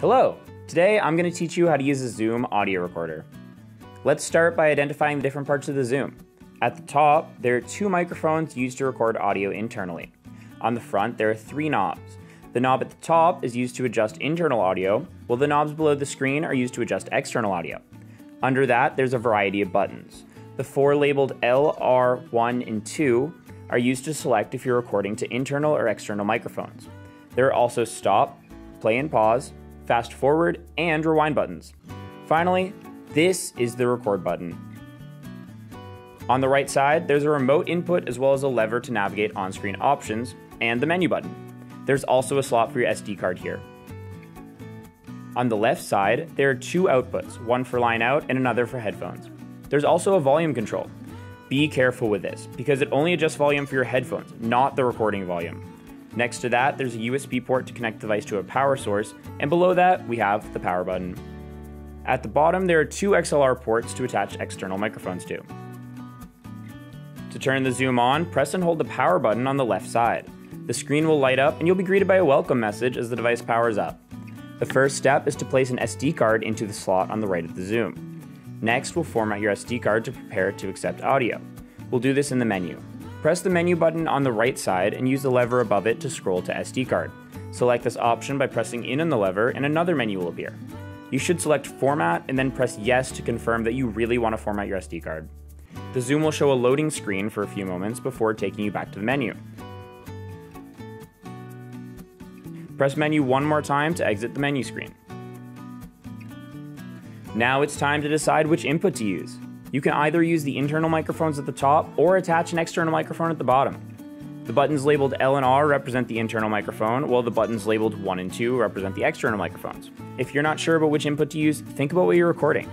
Hello! Today I'm going to teach you how to use a Zoom audio recorder. Let's start by identifying the different parts of the Zoom. At the top, there are two microphones used to record audio internally. On the front, there are three knobs. The knob at the top is used to adjust internal audio, while the knobs below the screen are used to adjust external audio. Under that, there's a variety of buttons. The four labeled L, R, 1, and 2 are used to select if you're recording to internal or external microphones. There are also stop, play and pause, fast forward, and rewind buttons. Finally, this is the record button. On the right side, there's a remote input as well as a lever to navigate on-screen options, and the menu button. There's also a slot for your SD card here. On the left side, there are two outputs, one for line out and another for headphones. There's also a volume control. Be careful with this, because it only adjusts volume for your headphones, not the recording volume. Next to that, there's a USB port to connect the device to a power source, and below that, we have the power button. At the bottom, there are two XLR ports to attach external microphones to. To turn the zoom on, press and hold the power button on the left side. The screen will light up and you'll be greeted by a welcome message as the device powers up. The first step is to place an SD card into the slot on the right of the zoom. Next, we'll format your SD card to prepare it to accept audio. We'll do this in the menu. Press the menu button on the right side and use the lever above it to scroll to SD card. Select this option by pressing in on the lever and another menu will appear. You should select Format and then press Yes to confirm that you really want to format your SD card. The Zoom will show a loading screen for a few moments before taking you back to the menu. Press menu one more time to exit the menu screen. Now it's time to decide which input to use. You can either use the internal microphones at the top or attach an external microphone at the bottom. The buttons labeled L and R represent the internal microphone, while the buttons labeled 1 and 2 represent the external microphones. If you're not sure about which input to use, think about what you're recording.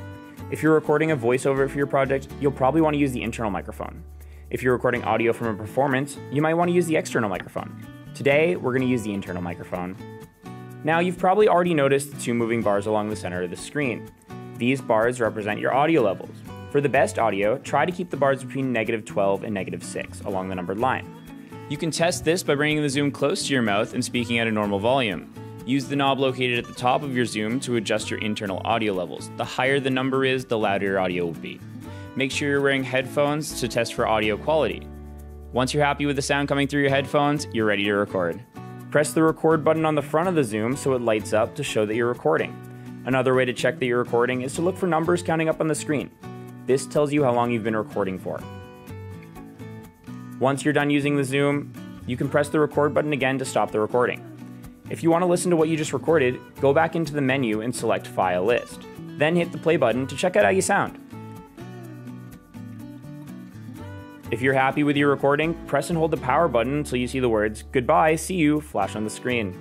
If you're recording a voiceover for your project, you'll probably want to use the internal microphone. If you're recording audio from a performance, you might want to use the external microphone. Today, we're going to use the internal microphone. Now, you've probably already noticed the two moving bars along the center of the screen. These bars represent your audio levels. For the best audio, try to keep the bars between negative 12 and negative 6 along the numbered line. You can test this by bringing the zoom close to your mouth and speaking at a normal volume. Use the knob located at the top of your zoom to adjust your internal audio levels. The higher the number is, the louder your audio will be. Make sure you're wearing headphones to test for audio quality. Once you're happy with the sound coming through your headphones, you're ready to record. Press the record button on the front of the zoom so it lights up to show that you're recording. Another way to check that you're recording is to look for numbers counting up on the screen. This tells you how long you've been recording for. Once you're done using the Zoom, you can press the record button again to stop the recording. If you want to listen to what you just recorded, go back into the menu and select File List. Then hit the play button to check out how you sound. If you're happy with your recording, press and hold the power button until you see the words Goodbye, see you flash on the screen.